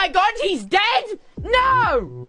my god, he's dead? No!